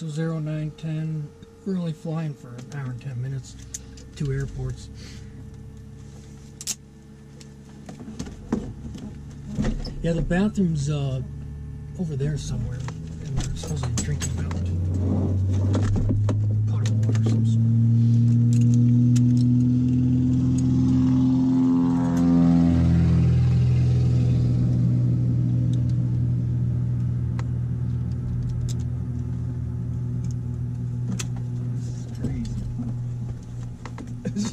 So 0910, we're only flying for an hour and 10 minutes, two airports. Yeah, the bathroom's uh, over there somewhere, and they're supposedly drinking fountain. Potable water of some sort. It's crazy. It's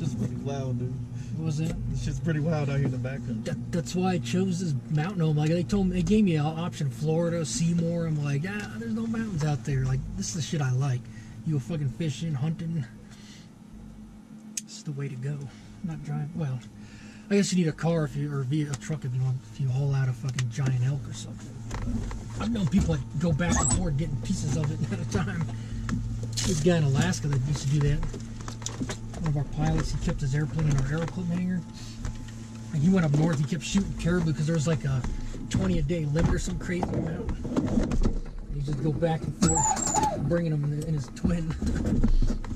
loud, dude. What was it? It's just pretty wild out here in the background. That, that's why I chose this mountain home. Like they told me, they gave me an option: Florida, Seymour. I'm like, ah, there's no mountains out there. Like this is the shit I like. You go fucking fishing, hunting. This is the way to go. Not drive. Well, I guess you need a car if you or via a truck if you want if you haul out a fucking giant elk or something. I've known people that go back and forth getting pieces of it at a time. This guy in Alaska that used to do that. One of our pilots, he kept his airplane in our aero club hangar. And he went up north, he kept shooting caribou because there was like a 20 a day limit or some crazy amount. He just go back and forth, bringing them in his twin.